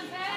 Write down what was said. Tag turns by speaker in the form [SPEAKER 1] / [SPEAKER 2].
[SPEAKER 1] Contact.